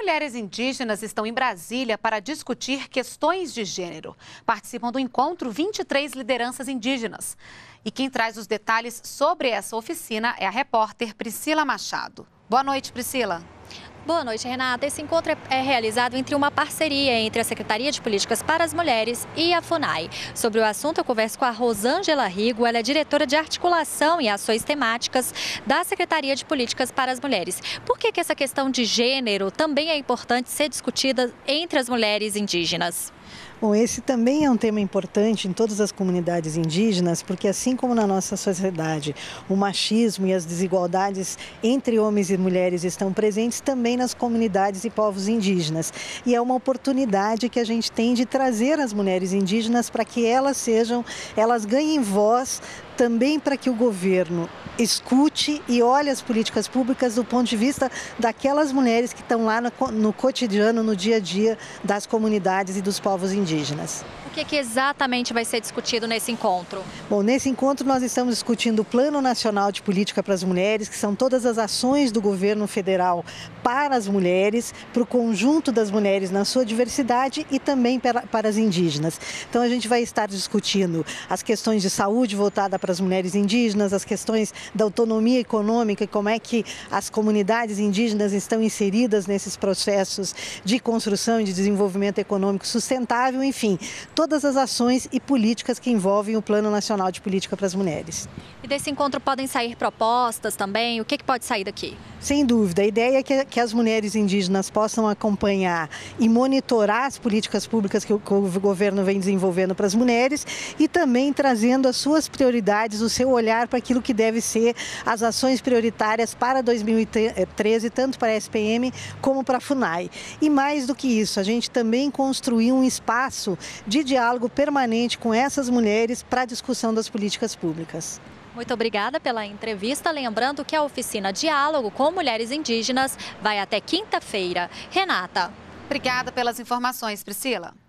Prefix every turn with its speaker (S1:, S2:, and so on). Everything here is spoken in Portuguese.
S1: Mulheres indígenas estão em Brasília para discutir questões de gênero. Participam do encontro 23 lideranças indígenas. E quem traz os detalhes sobre essa oficina é a repórter Priscila Machado. Boa noite, Priscila.
S2: Boa noite, Renata. Esse encontro é realizado entre uma parceria entre a Secretaria de Políticas para as Mulheres e a FUNAI. Sobre o assunto, eu converso com a Rosângela Rigo, ela é diretora de articulação e ações temáticas da Secretaria de Políticas para as Mulheres. Por que, que essa questão de gênero também é importante ser discutida entre as mulheres indígenas?
S3: Bom, esse também é um tema importante em todas as comunidades indígenas, porque assim como na nossa sociedade o machismo e as desigualdades entre homens e mulheres estão presentes também nas comunidades e povos indígenas. E é uma oportunidade que a gente tem de trazer as mulheres indígenas para que elas sejam, elas ganhem voz também para que o governo escute e olhe as políticas públicas do ponto de vista daquelas mulheres que estão lá no, no cotidiano, no dia a dia das comunidades e dos povos indígenas.
S2: O que, que, exatamente vai ser discutido nesse encontro?
S3: Bom, nesse encontro nós estamos discutindo o Plano Nacional de Política para as Mulheres, que são todas as ações do governo federal para as mulheres, para o conjunto das mulheres na sua diversidade e também para, para as indígenas. Então a gente vai estar discutindo as questões de saúde voltada para as mulheres indígenas, as questões da autonomia econômica e como é que as comunidades indígenas estão inseridas nesses processos de construção e de desenvolvimento econômico sustentável, enfim, todas as ações e políticas que envolvem o Plano Nacional de Política para as Mulheres.
S2: E desse encontro podem sair propostas também? O que, que pode sair daqui?
S3: Sem dúvida. A ideia é que, que, as mulheres indígenas possam acompanhar e monitorar as políticas públicas que o, que o governo vem desenvolvendo para as mulheres e também trazendo as suas prioridades, o seu olhar para aquilo que deve ser as ações prioritárias para 2013, tanto para a SPM como para a FUNAI. E mais do que isso, a gente também construiu um espaço de diálogo permanente com essas mulheres para a discussão das políticas públicas.
S2: Muito obrigada pela entrevista. Lembrando que a oficina Diálogo com Mulheres Indígenas vai até quinta-feira. Renata.
S1: Obrigada pelas informações, Priscila.